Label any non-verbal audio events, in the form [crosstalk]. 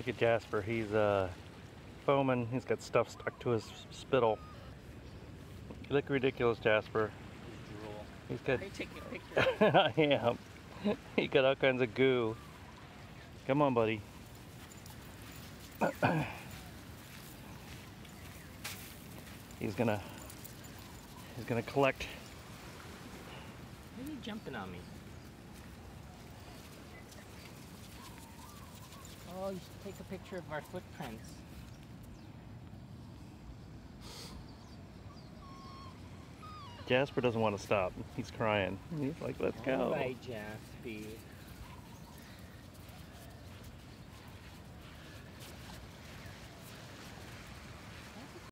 Look at Jasper. He's uh, foaming. He's got stuff stuck to his spittle. You look ridiculous, Jasper. He's got. Are you taking a picture? [laughs] I am. He got all kinds of goo. Come on, buddy. [clears throat] he's gonna. He's gonna collect. Why are you jumping on me? You should take a picture of our footprints. Jasper doesn't want to stop. He's crying. He's like, let's go. All right, Jaspy.